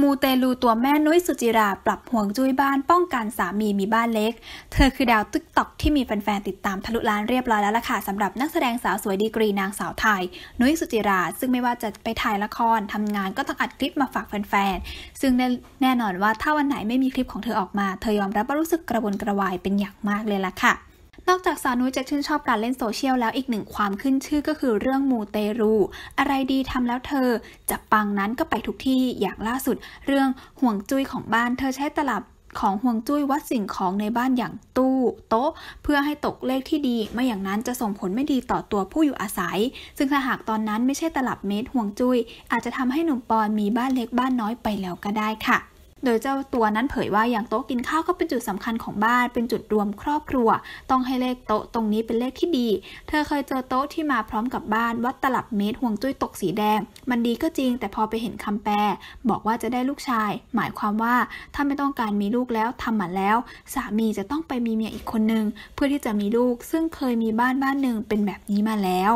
มูเตลูตัวแม่นุ้ยสุจิราปรับห่วงจุ้ยบ้านป้องกันสามีมีบ้านเล็ก เธอคือดาวติ๊กต็อกที่มีแฟนๆติดตามทะลุล้านเรียบร้อยแล้วล่ะค่ะสำหรับนักแสดงสาวสวยดีกรีนางสาวไทย นุ้ยสุจิรา ซึ่งไม่ว่าจะไปถ่ายละครทำงานก็ต้องอัดคลิปมาฝากแฟนๆ ซึ่งแน่นอนว่าถ้าวันไหนไม่มีคลิปของเธอออกมา เธอยอมรับว่ารู้สึกกระวนกระวายเป็นอย่างมากเลยล่ะค่ะ นอกจากสาวนุ้ยจะชื่นชอบการเล่นโซเชียลแล้วอีกหนึ่งความขึ้นชื่อก็คือเรื่องมูเตรู อะไรดีทำแล้วเธอจะปังนั้นก็ไปทุกที่อย่างล่าสุด เรื่องห่วงจุ้ยของบ้านเธอใช้ตลับของห่วงจุ้ยวัดสิ่งของในบ้านอย่างตู้ โต๊ะ เพื่อให้ตกเลขที่ดี ไม่อย่างนั้นจะส่งผลไม่ดีต่อตัวผู้อยู่อาศัย ซึ่งถ้าหากตอนนั้นไม่ใช่ตลับเมตรห่วงจุ้ยอาจจะทำให้หนุ่มปอนมีบ้านเล็กบ้านน้อยไปแล้วก็ได้ค่ะ โดยเจ้าตัวนั้นเผยว่าอย่างโต๊ะกินข้าวก็เป็นจุดสำคัญของบ้าน เป็นจุดรวมครอบครัว ต้องให้เลขโต๊ะตรงนี้เป็นเลขที่ดี เธอเคยเจอโต๊ะที่มาพร้อมกับบ้าน วัดตลับเมตรห่วงจุ้ยตกสีแดง มันดีก็จริง แต่พอไปเห็นคำแปล บอกว่าจะได้ลูกชาย หมายความว่าถ้าไม่ต้องการมีลูกแล้วทำหมันแล้ว สามีจะต้องไปมีเมียอีกคนนึงเพื่อที่จะมีลูก ซึ่งเคยมีบ้านบ้านหนึ่งเป็นแบบนี้มาแล้ว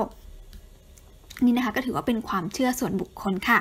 นี่นะคะก็ถือว่าเป็นความเชื่อส่วนบุคคลค่ะ